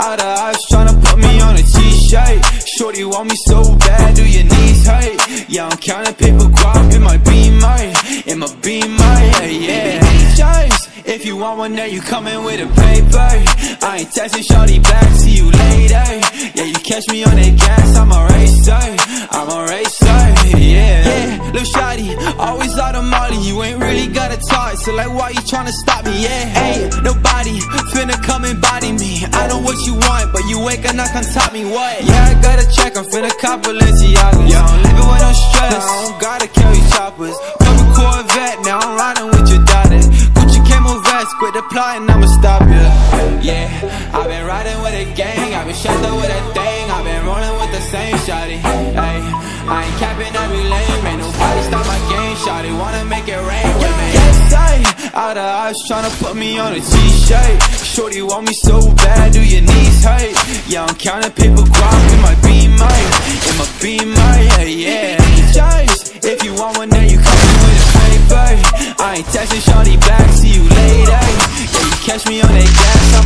Out eyes tryna put me on a t-shirt Shorty want me so bad, do your knees hurt? Yeah, I'm counting paper my yeah, yeah. If you want one then you coming with a paper. I ain't texting shorty back, see you later. Yeah, you catch me on that gas, I'm a racer, I'm a racer, yeah. Yeah, little shawty, always out of molly, you ain't really got a talk So like, why you tryna stop me, yeah? Hey, nobody finna come and body me. I know what you want, but you ain't gonna come top me, what? Yeah, I got a check, I'm finna cop Balenciaga plotting, I'ma stop you. Yeah, I've been riding with a gang, I've been shot up with a thing, I've been rolling with the same shotty. Hey, I ain't capping every lane, ain't Nobody stop my game, shotty. Wanna make it rain with me? Yes, I out of eyes tryna put me on a t-shirt. Shorty want me so bad, do your knees hurt? Yeah, I'm counting paper crop in my be mine, in my be mine, yeah. yeah. if you want one, then you come with a paper. I ain't texting shorty back me on a gas.